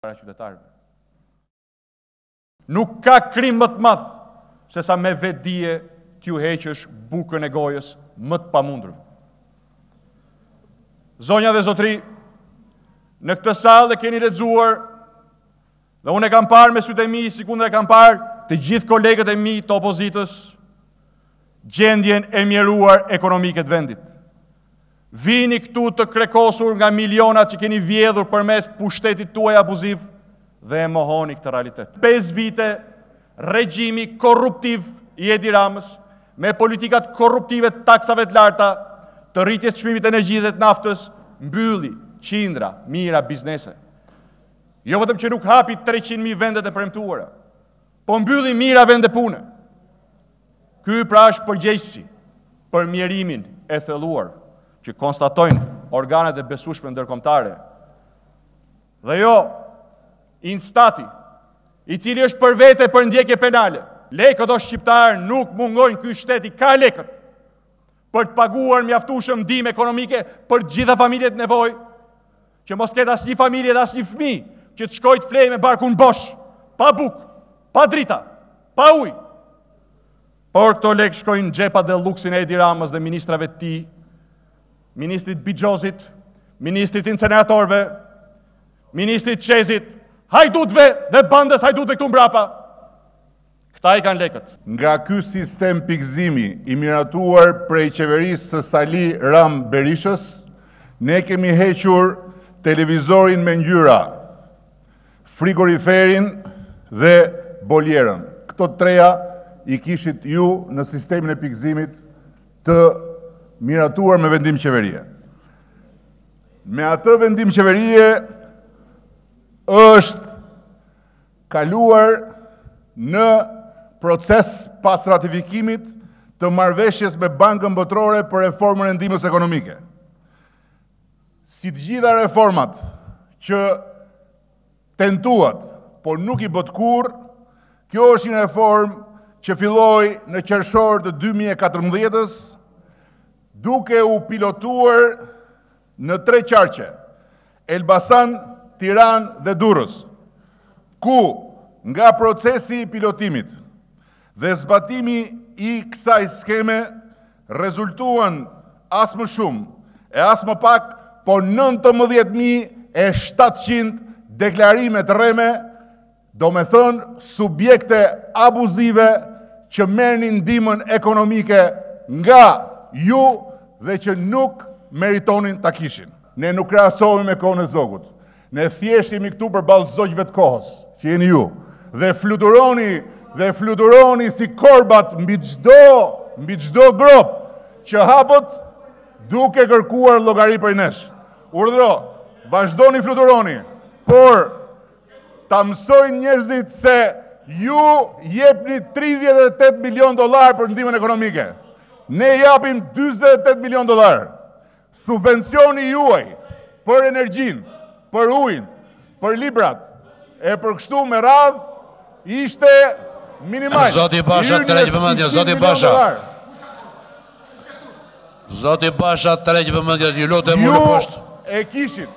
para qytetarëve. Nuk ka krim më të madh se sa me vetëdije t'ju heqësh bukën e gojës më të pamundur. Zonja dhe zotëri, në këtë sallë e keni lexuar dhe unë e kam parë me sytë e mi, sikundër e kam parë të gjithë kolegët e mi të opozitës, gjendjen e mjeruar ekonomike të vendit. Vini këtu të krekosur nga milionat që keni vjedhur përmes pushtetit tuaj abuziv dhe e mohoni këtë realitet. 5 vite regjimi korruptiv i Edi Ramës me politikat korruptive të taksave të larta, të rritjes çmimit energjisë dhe të naftës, mbylli qindra mijëra biznese. Jo vetëm që nuk hapi 300.000 vendet e premtuara, po mbylli mijëra vende pune. Ky pra është përgjegjësi për mjerimin e thelluar që konstatojnë organet e besueshme ndërkombëtare. Dhe jo Instati, i cili është për vete për ndjekje penale. Lekët o shqiptarë nuk mungojnë ky shteti ka lekët. për të paguar mjaftueshëm ndihmë ekonomike për të gjitha familjet nevojë, që mos ketë asnjë familje dhe asnjë fëmijë që të shkoj të flej me barkun bosh, pa bukë, pa drita, pa ujë. Por këto lekë shkojnë në xhepat dhe luksin e Edi Ramës dhe ministrave të tij, ministrit bixhozit, ministrit inceneratorëve, ministrit Çezit, hajdutëve dhe bandës hajdutëve këtu mbrapa. Këta i kanë lekët. Nga ky sistem pikëzimi i miratuar prej qeverisë së Sali Ram Berishës, ne kemi hequr televizorin me ngjyra, frigoriferin dhe bolierën. Këto treja i kishit ju në sistemin e pikëzimit të miratuar me vendim qeverie. Me atë vendim qeverie është kaluar në proces pas ratifikimit të marrëveshjes me Bankën Botërore për reformën e ndihmës ekonomike. Si të gjitha reformat që tentuat, por nuk i bëtë kurrë, kjo është një reformë që filloi në qershor të 2014-s, duke u pilotuar në tre qarqe, Elbasan, Tiranë dhe Durrës, ku nga procesi i pilotimit dhe zbatimi i kësaj skeme rezultuan as më shumë e as më pak po nëntëmbëdhjetë mijë e shtatëqind deklarime të rreme domethënë subjekte abuzive që merrnin ndihmën ekonomike nga ju dhe që nuk meritonin ta kishin. Ne nuk krahasohemi me kohën e Zogut. Ne thjesht jemi këtu përballë zogjve të kohës, që jeni ju. Dhe fluturoni dhe fluturoni si korbat mbi çdo mbi çdo gropë që hapet duke kërkuar llogari prej nesh. Urdhëro, vazhdoni fluturoni, por Ta mësojnë njerëzit se ju jepni 38 milion dollar për ndihmën ekonomike. Ne japim 48 milion dollar. Subvencioni juaj për energjinë, për ujn, për librat, e për kështu me radhë, ishte minimal. Zoti Basha, tërheq vëmendjen, Zoti Basha. Zoti Basha, tërheq vëmendjen, ju lutem uluni Ju poshtë. e kishit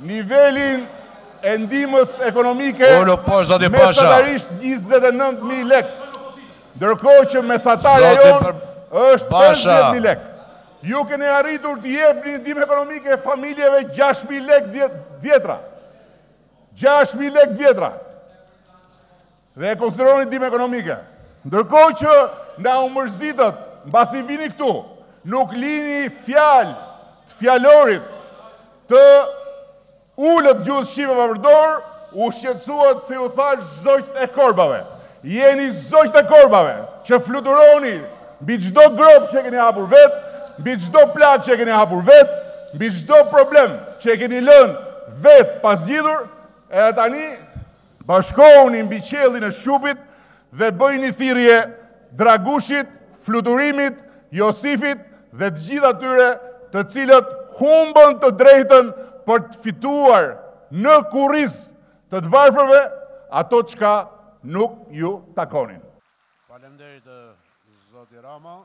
nivelin e ndihmës ekonomike Ulu poshtë, zoti Basha. mesatarisht 29000 lekë. Ndërkohë që mesatarja Zoti jonë për- është Basha. 50000 lekë. Ju keni arritur t'i jepni ndihmë ekonomike familjeve 6000 lekë dje- vjetra. 6000 lekë vjetra. Dhe e konsideroni ndihmë ekonomike. Ndërkohë që na u mërzitët mbasi vini këtu, nuk lini fjalë të fjalorit të ulët gjuhës shqipe pa përdor, u shqetësuat se ju thashë zogjtë e korbave. Jeni zogjtë e korbave që fluturoni mbi çdo gropë që e keni hapur vetë, mbi çdo plagë që e keni hapur vetë, mbi çdo problem që e keni lënë vetë pa zgjidhur, edhe tani Bashkohuni mbi qiellin e SHQUP-it dhe bëjuni thirrje Dragushit, Fluturimit, Josifit dhe të gjithë atyre të cilët humbën të drejtën për të fituar në kurriz të të varfërve ato çka nuk iu takonin. Faleminderit zoti Rama.